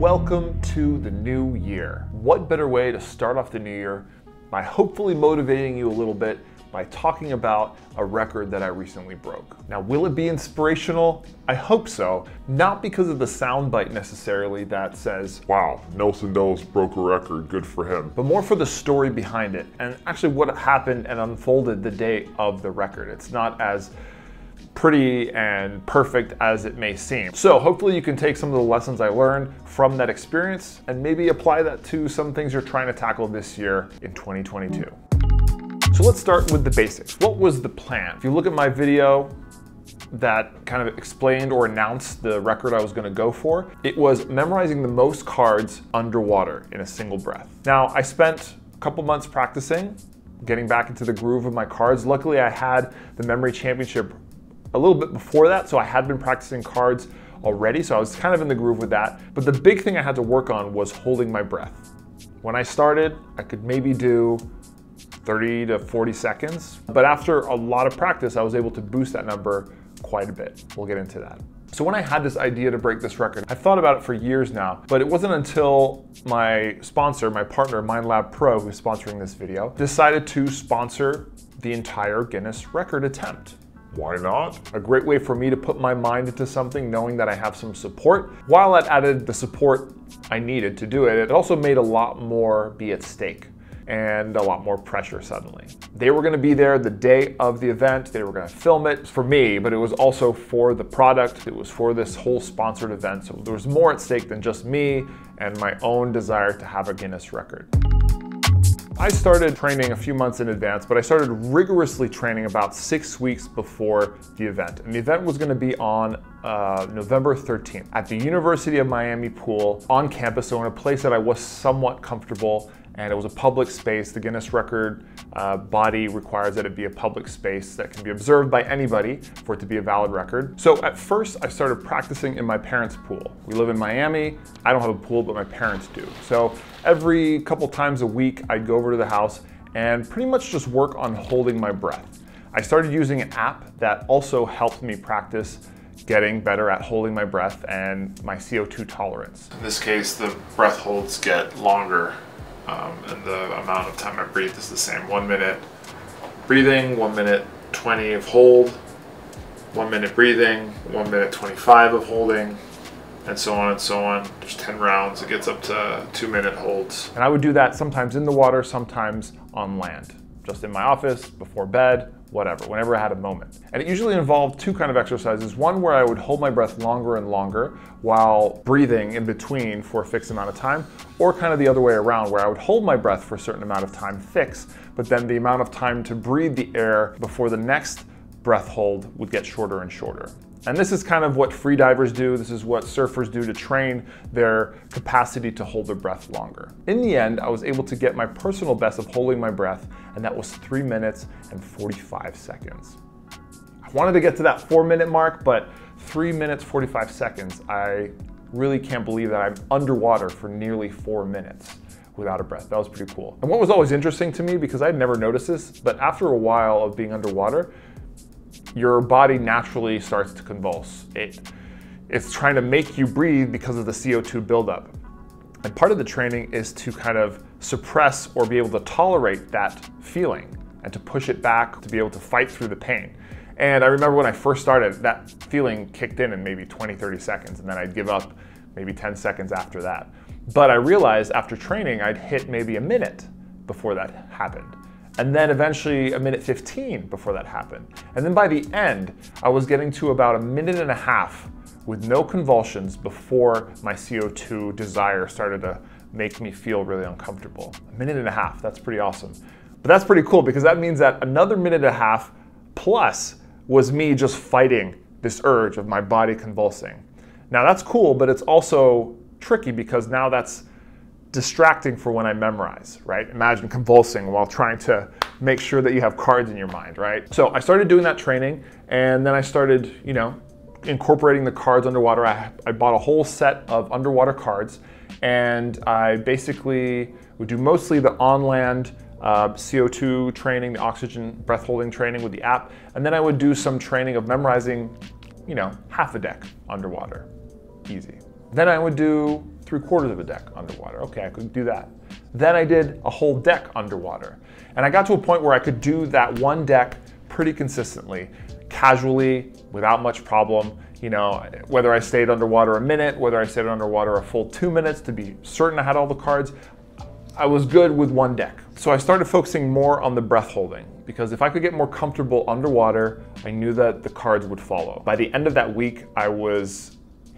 Welcome to the new year. What better way to start off the new year by hopefully motivating you a little bit by talking about a record that I recently broke. Now, will it be inspirational? I hope so. Not because of the soundbite necessarily that says, Wow, Nelson Dellis broke a record, good for him. but more for the story behind it and actually what happened and unfolded the day of the record. It's not as pretty and perfect as it may seem. So hopefully you can take some of the lessons I learned from that experience and maybe apply that to some things you're trying to tackle this year in 2022. So let's start with the basics. What was the plan? If you look at my video, that kind of explained or announced the record I was going to go for. It was memorizing the most cards underwater in a single breath. Now, I spent a couple months practicing, getting back into the groove of my cards. Luckily, I had the memory championship a little bit before that, so I had been practicing cards already, so I was kind of in the groove with that. But the big thing I had to work on was holding my breath. When I started, I could maybe do 30 to 40 seconds. But after a lot of practice, I was able to boost that number quite a bit. We'll get into that. So when I had this idea to break this record, I've thought about it for years now, but it wasn't until my sponsor, my partner, MindLab Pro, who's sponsoring this video, decided to sponsor the entire Guinness record attempt. Why not? A great way for me to put my mind into something, knowing that I have some support. While that added the support I needed to do it, it also made a lot more be at stake and a lot more pressure suddenly. They were gonna be there the day of the event, they were gonna film it for me, but it was also for the product, it was for this whole sponsored event. So there was more at stake than just me and my own desire to have a Guinness record. I started training a few months in advance, but I started rigorously training about six weeks before the event. And the event was gonna be on uh, November 13th at the University of Miami pool on campus, so in a place that I was somewhat comfortable and it was a public space. The Guinness record uh, body requires that it be a public space that can be observed by anybody for it to be a valid record. So at first I started practicing in my parents' pool. We live in Miami. I don't have a pool, but my parents do. So every couple times a week I'd go over to the house and pretty much just work on holding my breath. I started using an app that also helped me practice getting better at holding my breath and my CO2 tolerance. In this case, the breath holds get longer, um, and the amount of time I breathe is the same. One minute breathing, one minute 20 of hold, one minute breathing, one minute 25 of holding, and so on and so on. There's 10 rounds. It gets up to two minute holds. And I would do that sometimes in the water, sometimes on land, just in my office, before bed, whatever, whenever I had a moment. And it usually involved two kind of exercises. One where I would hold my breath longer and longer while breathing in between for a fixed amount of time, or kind of the other way around where I would hold my breath for a certain amount of time fixed, but then the amount of time to breathe the air before the next breath hold would get shorter and shorter. And this is kind of what freedivers do. This is what surfers do to train their capacity to hold their breath longer. In the end, I was able to get my personal best of holding my breath, and that was three minutes and 45 seconds. I wanted to get to that four minute mark, but three minutes, 45 seconds, I really can't believe that I'm underwater for nearly four minutes without a breath. That was pretty cool. And what was always interesting to me, because I'd never noticed this, but after a while of being underwater, your body naturally starts to convulse. It, it's trying to make you breathe because of the CO2 buildup. And part of the training is to kind of suppress or be able to tolerate that feeling and to push it back to be able to fight through the pain. And I remember when I first started, that feeling kicked in in maybe 20, 30 seconds, and then I'd give up maybe 10 seconds after that. But I realized after training, I'd hit maybe a minute before that happened and then eventually a minute 15 before that happened. And then by the end, I was getting to about a minute and a half with no convulsions before my CO2 desire started to make me feel really uncomfortable. A minute and a half, that's pretty awesome. But that's pretty cool because that means that another minute and a half plus was me just fighting this urge of my body convulsing. Now that's cool, but it's also tricky because now that's distracting for when I memorize, right? Imagine convulsing while trying to make sure that you have cards in your mind, right? So I started doing that training and then I started, you know, incorporating the cards underwater. I, I bought a whole set of underwater cards and I basically would do mostly the on land uh, CO2 training, the oxygen breath holding training with the app, and then I would do some training of memorizing, you know, half a deck underwater. Easy. Then I would do three quarters of a deck underwater. Okay, I could do that. Then I did a whole deck underwater. And I got to a point where I could do that one deck pretty consistently, casually, without much problem. You know, whether I stayed underwater a minute, whether I stayed underwater a full two minutes to be certain I had all the cards, I was good with one deck. So I started focusing more on the breath holding because if I could get more comfortable underwater, I knew that the cards would follow. By the end of that week, I was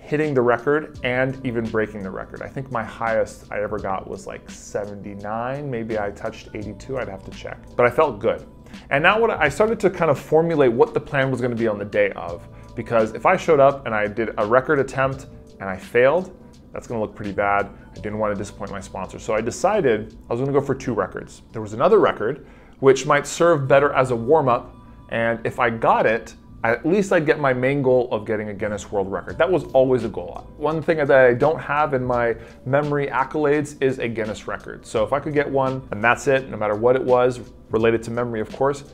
hitting the record and even breaking the record. I think my highest I ever got was like 79. Maybe I touched 82. I'd have to check. But I felt good. And now what I started to kind of formulate what the plan was going to be on the day of. Because if I showed up and I did a record attempt and I failed, that's going to look pretty bad. I didn't want to disappoint my sponsor. So I decided I was going to go for two records. There was another record which might serve better as a warm up. And if I got it, at least I'd get my main goal of getting a Guinness World Record. That was always a goal. One thing that I don't have in my memory accolades is a Guinness record. So if I could get one and that's it, no matter what it was, related to memory, of course,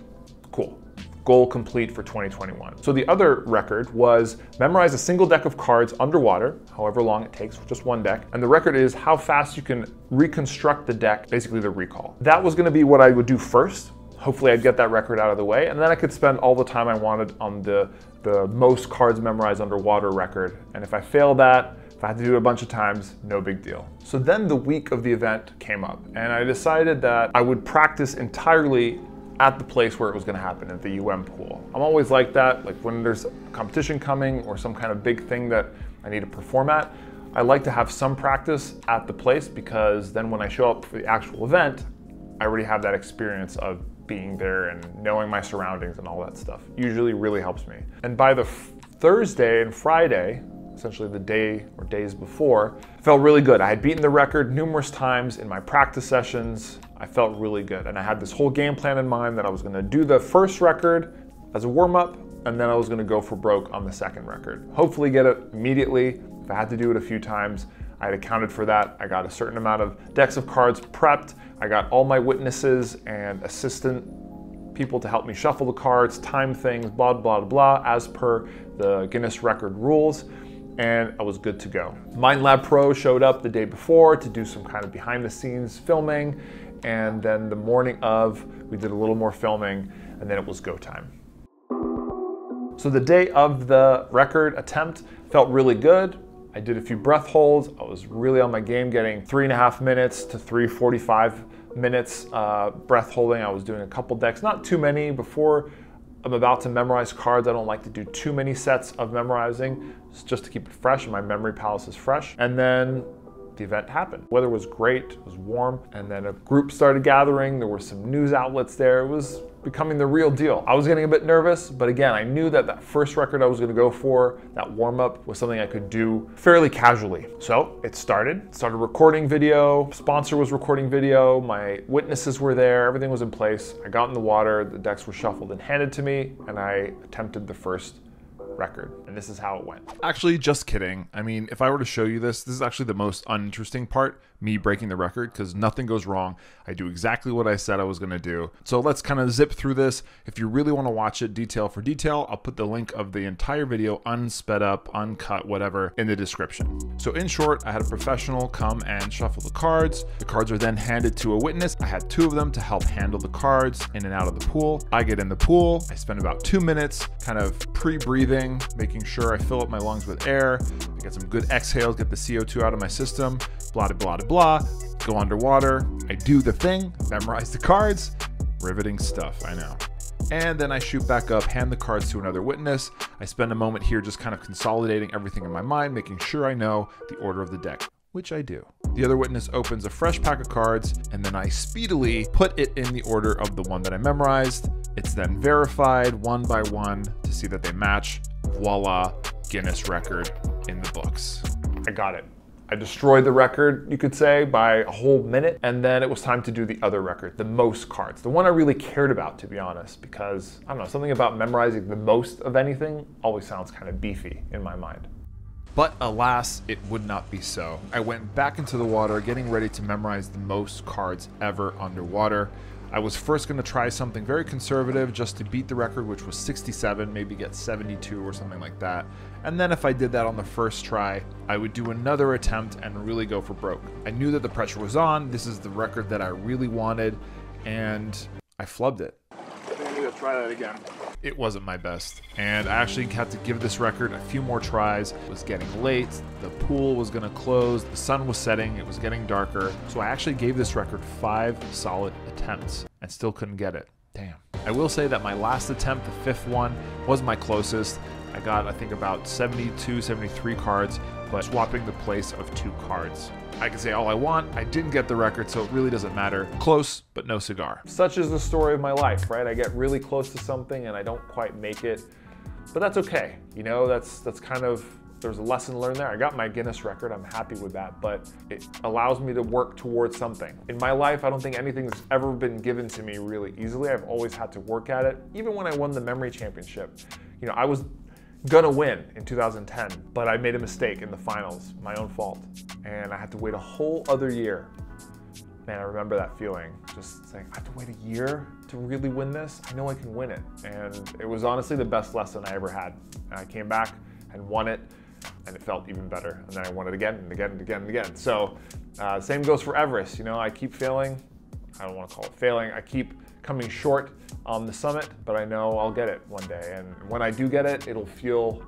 cool. Goal complete for 2021. So the other record was memorize a single deck of cards underwater, however long it takes, just one deck. And the record is how fast you can reconstruct the deck, basically the recall. That was gonna be what I would do first hopefully I'd get that record out of the way, and then I could spend all the time I wanted on the, the most cards memorized underwater record. And if I failed that, if I had to do it a bunch of times, no big deal. So then the week of the event came up, and I decided that I would practice entirely at the place where it was going to happen at the UM pool. I'm always like that, like when there's a competition coming or some kind of big thing that I need to perform at, I like to have some practice at the place because then when I show up for the actual event, I already have that experience of being there and knowing my surroundings and all that stuff. Usually really helps me. And by the Thursday and Friday, essentially the day or days before, felt really good. I had beaten the record numerous times in my practice sessions. I felt really good. And I had this whole game plan in mind that I was gonna do the first record as a warm up, and then I was gonna go for broke on the second record. Hopefully get it immediately. If I had to do it a few times, I had accounted for that. I got a certain amount of decks of cards prepped. I got all my witnesses and assistant people to help me shuffle the cards, time things, blah, blah, blah, as per the Guinness record rules. And I was good to go. MindLab Pro showed up the day before to do some kind of behind the scenes filming. And then the morning of, we did a little more filming, and then it was go time. So the day of the record attempt felt really good. I did a few breath holds. I was really on my game, getting three and a half minutes to 345 minutes uh, breath holding. I was doing a couple decks, not too many. Before I'm about to memorize cards, I don't like to do too many sets of memorizing, just to keep it fresh and my memory palace is fresh. And then the event happened. Weather was great, it was warm, and then a group started gathering. There were some news outlets there. It was becoming the real deal. I was getting a bit nervous, but again, I knew that that first record I was gonna go for, that warm up, was something I could do fairly casually. So it started, started recording video, sponsor was recording video, my witnesses were there, everything was in place. I got in the water, the decks were shuffled and handed to me, and I attempted the first record. And this is how it went. Actually, just kidding. I mean, if I were to show you this, this is actually the most uninteresting part, me breaking the record, because nothing goes wrong. I do exactly what I said I was going to do. So let's kind of zip through this. If you really want to watch it detail for detail, I'll put the link of the entire video, unsped up, uncut, whatever, in the description. So in short, I had a professional come and shuffle the cards. The cards are then handed to a witness. I had two of them to help handle the cards in and out of the pool. I get in the pool. I spend about two minutes kind of pre-breathing, making sure I fill up my lungs with air, get some good exhales, get the CO2 out of my system, blah, blah, blah, blah, go underwater. I do the thing, memorize the cards, riveting stuff, I know. And then I shoot back up, hand the cards to another witness. I spend a moment here just kind of consolidating everything in my mind, making sure I know the order of the deck, which I do. The other witness opens a fresh pack of cards, and then I speedily put it in the order of the one that I memorized. It's then verified one by one to see that they match. Voila, Guinness record in the books. I got it. I destroyed the record, you could say, by a whole minute. And then it was time to do the other record, the most cards. The one I really cared about, to be honest, because I don't know, something about memorizing the most of anything always sounds kind of beefy in my mind. But alas, it would not be so. I went back into the water, getting ready to memorize the most cards ever underwater. I was first going to try something very conservative just to beat the record, which was 67, maybe get 72 or something like that. And then if I did that on the first try, I would do another attempt and really go for broke. I knew that the pressure was on. This is the record that I really wanted, and I flubbed it. I need to try that again. It wasn't my best, and I actually had to give this record a few more tries. It was getting late, the pool was gonna close, the sun was setting, it was getting darker, so I actually gave this record five solid attempts and still couldn't get it. Damn. I will say that my last attempt, the fifth one, was my closest. I got, I think, about 72, 73 cards, but swapping the place of two cards. I can say all I want, I didn't get the record, so it really doesn't matter. Close, but no cigar. Such is the story of my life, right? I get really close to something and I don't quite make it, but that's okay. You know, that's that's kind of there's a lesson learned there. I got my Guinness record. I'm happy with that, but it allows me to work towards something. In my life, I don't think anything's ever been given to me really easily. I've always had to work at it. Even when I won the memory championship, you know, I was gonna win in 2010, but I made a mistake in the finals, my own fault. And I had to wait a whole other year. Man, I remember that feeling. Just saying, I have to wait a year to really win this? I know I can win it. And it was honestly the best lesson I ever had. And I came back and won it, and it felt even better. And then I won it again and again and again and again. So, uh, same goes for Everest. You know, I keep failing. I don't want to call it failing. I keep coming short on the summit, but I know I'll get it one day. And when I do get it, it'll feel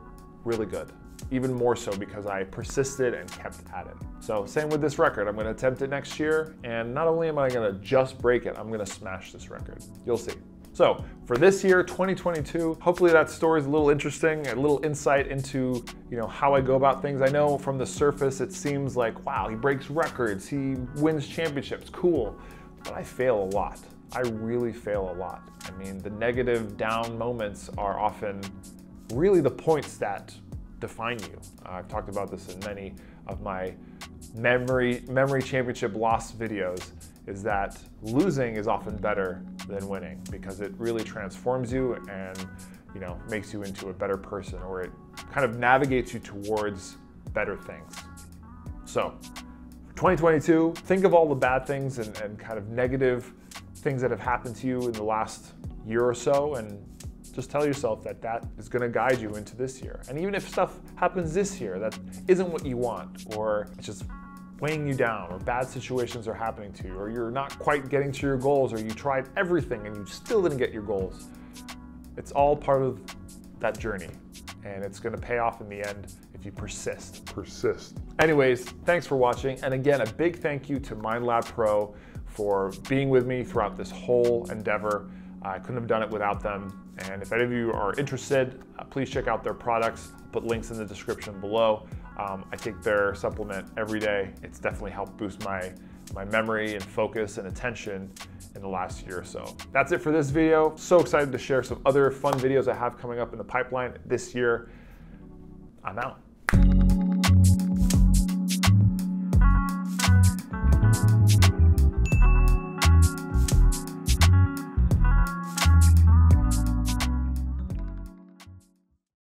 really good. Even more so because I persisted and kept at it. So same with this record. I'm gonna attempt it next year, and not only am I gonna just break it, I'm gonna smash this record. You'll see. So for this year, 2022, hopefully that story is a little interesting, a little insight into you know how I go about things. I know from the surface it seems like wow, he breaks records, he wins championships, cool, but I fail a lot. I really fail a lot. I mean, the negative down moments are often really the points that define you. Uh, I've talked about this in many of my memory memory championship loss videos is that losing is often better than winning because it really transforms you and you know makes you into a better person or it kind of navigates you towards better things. So 2022, think of all the bad things and, and kind of negative things that have happened to you in the last year or so and just tell yourself that that is going to guide you into this year. And even if stuff happens this year that isn't what you want, or it's just weighing you down, or bad situations are happening to you, or you're not quite getting to your goals, or you tried everything and you still didn't get your goals, it's all part of that journey. And it's going to pay off in the end if you persist. Persist. Anyways, thanks for watching. And again, a big thank you to MindLab Pro for being with me throughout this whole endeavor. I couldn't have done it without them. And if any of you are interested, uh, please check out their products. I'll put links in the description below. Um, I take their supplement every day. It's definitely helped boost my, my memory and focus and attention in the last year or so. That's it for this video. So excited to share some other fun videos I have coming up in the pipeline this year. I'm out.